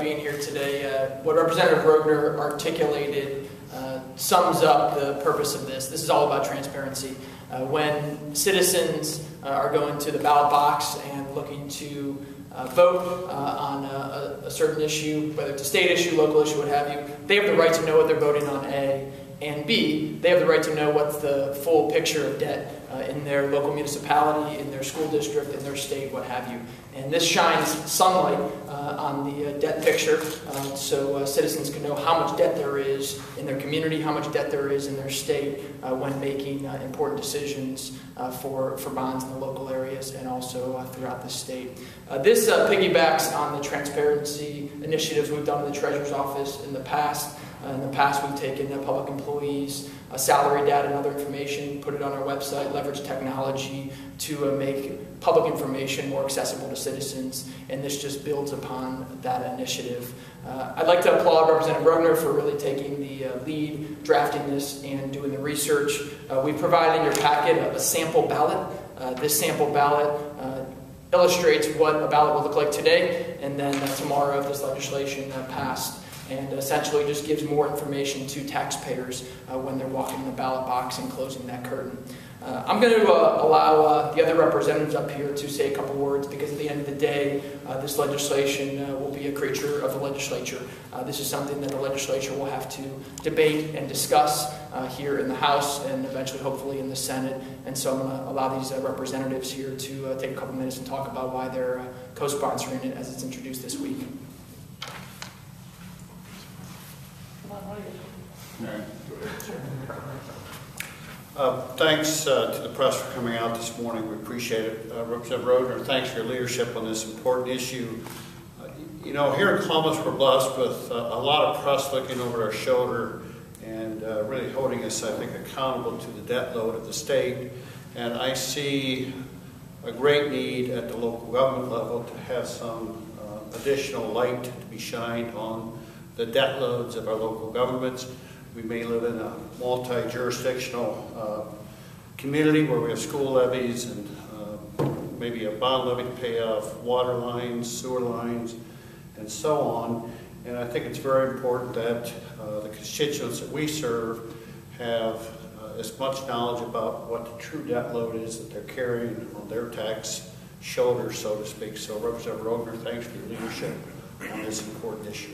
being here today. Uh, what Representative Roegner articulated uh, sums up the purpose of this. This is all about transparency. Uh, when citizens are going to the ballot box and looking to uh, vote uh, on a, a, certain issue, whether it's a state issue, local issue, what have you, they have the right to know what they're voting on, A, and B, they have the right to know what's the full picture of debt uh, in their local municipality, in their school district, in their state, what have you. And this shines sunlight uh, on the uh, debt picture uh, so uh, citizens can know how much debt there is in their community, how much debt there is in their state uh, when making important decisions for, for bonds in the local areas and also throughout the state. this piggybacks on the transparency initiatives we've done in the Treasurer's Office in the past. Uh, in the past, we've taken uh, public employees' uh, salary data and other information, put it on our website, leverage technology to uh, make public information more accessible to citizens, and this just builds upon that initiative. Uh, I'd like to applaud Representative Roegner for really taking the uh, lead, drafting this, and doing the research. we provided in your packet a, a sample ballot. this sample ballot illustrates what a ballot will look like today, and then tomorrow if this legislation passed and essentially just gives more information to taxpayers uh, when they're walking in the ballot box and closing that curtain. Uh, I'm going to uh, allow uh, the other representatives up here to say a couple words because at the end of the day, uh, this legislation uh, will be a creature of the legislature. this is something that the legislature will have to debate and discuss here in the House and eventually, hopefully, in the Senate. And so I'm going to allow these representatives here to take a couple minutes and talk about why they're co-sponsoring it as it's introduced this week. Uh, thanks uh, to the press for coming out this morning. We appreciate it. Uh, Representative thanks for your leadership on this important issue. Uh, you know, here in Columbus, we're blessed with uh, a lot of press looking over our shoulder and uh, really holding us, I think, accountable to the debt load of the state. And I see a great need at the local government level to have some additional light to be shined on the debt loads of our local governments. We may live in a multi-jurisdictional uh, community where we have school levies and uh, maybe a bond levy to pay off water lines, sewer lines, and so on. And I think it's very important that uh, the constituents that we serve have uh, as much knowledge about what the true debt load is that they're carrying on their tax shoulders, so to speak. So Representative Roegner, thanks for your leadership on this important issue.